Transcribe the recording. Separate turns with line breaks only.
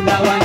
udała